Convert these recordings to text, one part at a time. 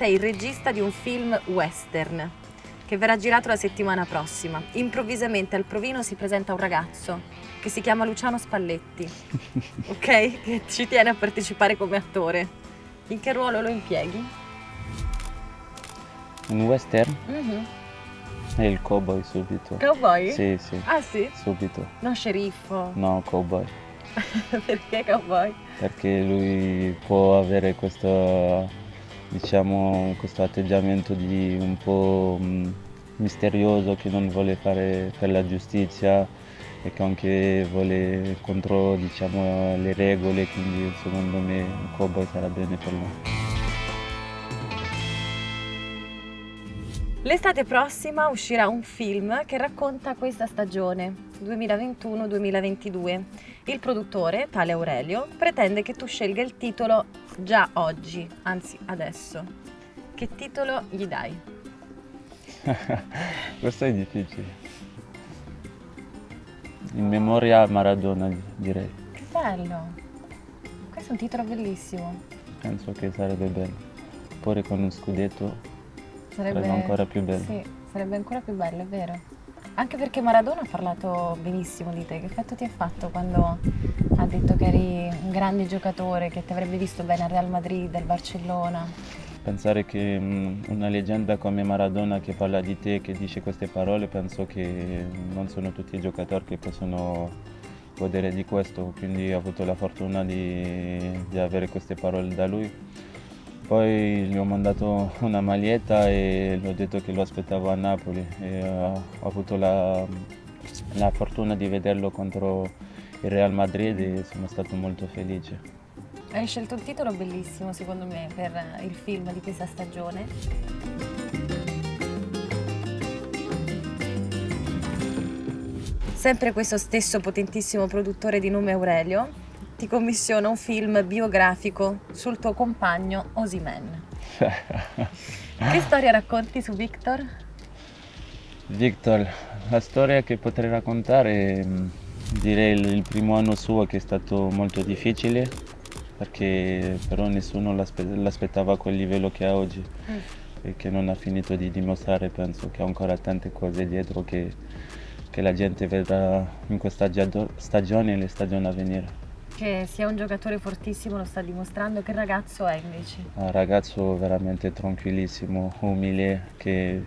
sei il regista di un film western che verrà girato la settimana prossima. Improvvisamente al provino si presenta un ragazzo che si chiama Luciano Spalletti, ok? Che ci tiene a partecipare come attore. In che ruolo lo impieghi? Un western? Mhm. È il cowboy subito. Cowboy? Sì, sì, Ah sì? subito. No, sceriffo. No, cowboy. Perché cowboy? Perché lui può avere questo, diciamo, questo atteggiamento di un po' mh, misterioso che non vuole fare per la giustizia e che anche vuole contro, diciamo, le regole, quindi secondo me un cowboy sarà bene per lui. L'estate prossima uscirà un film che racconta questa stagione 2021-2022. Il produttore, tale Aurelio, pretende che tu scelga il titolo già oggi, anzi adesso. Che titolo gli dai? Questo è difficile. In memoria a Maradona direi. Che bello! Questo è un titolo bellissimo. Penso che sarebbe bello. Oppure con un scudetto Sarebbe, ancora più bello. Sì, sarebbe ancora più bello, è vero. Anche perché Maradona ha parlato benissimo di te. Che effetto ti ha fatto quando ha detto che eri un grande giocatore, che ti avrebbe visto bene al Real Madrid, al Barcellona? Pensare che mm, una leggenda come Maradona che parla di te, che dice queste parole, penso che non sono tutti i giocatori che possono godere di questo, quindi ho avuto la fortuna di, di avere queste parole da lui. Poi gli ho mandato una maglietta e gli ho detto che lo aspettavo a Napoli e ho, ho avuto la, la fortuna di vederlo contro il Real Madrid e sono stato molto felice. Hai scelto un titolo bellissimo, secondo me, per il film di questa stagione. Sempre questo stesso potentissimo produttore di nome Aurelio ti commissiona un film biografico sul tuo compagno Osimen. Che storia racconti su Victor? Victor, la storia che potrei raccontare, mh, direi il primo anno suo che è stato molto difficile perché però nessuno l'aspe- l'aspettava a quel livello che ha oggi e che non ha finito di dimostrare, penso che ha ancora tante cose dietro che, che la gente vedrà in questa stagione e le stagioni a venire. Che sia un giocatore fortissimo lo sta dimostrando. Che ragazzo è invece? Un ragazzo veramente tranquillissimo, umile, che,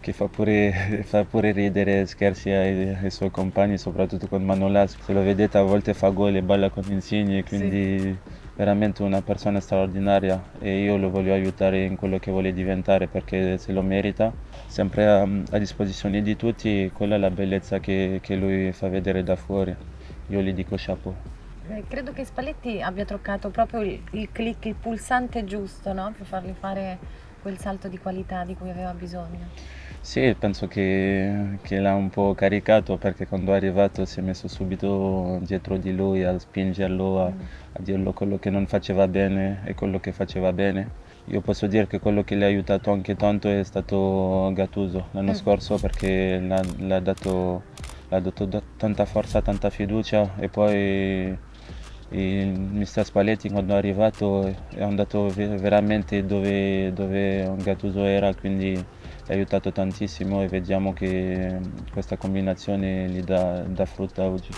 che fa, pure, fa pure ridere, scherzi ai, ai suoi compagni, soprattutto con Manolas. Se lo vedete a volte fa gol e balla con Insigne, quindi veramente una persona straordinaria e io lo voglio aiutare in quello che vuole diventare perché se lo merita. Sempre a, a disposizione di tutti, quella è la bellezza che, che lui fa vedere da fuori. Io gli dico chapeau. Eh, Credo che Spalletti abbia toccato proprio il, il click, il pulsante giusto, no? Per fargli fare quel salto di qualità di cui aveva bisogno. Sì, penso che, che l'ha un po' caricato perché quando è arrivato si è messo subito dietro di lui a spingerlo, a, a dirlo quello che non faceva bene e quello che faceva bene. Io posso dire che quello che gli ha aiutato anche tanto è stato Gattuso l'anno Mm. scorso perché l'ha, dato, dato da- tanta forza, tanta fiducia e poi il mister Spalletti quando è arrivato è andato ve- veramente dove, dove Gattuso era, quindi ha aiutato tantissimo e vediamo che questa combinazione gli dà, dà frutta oggi.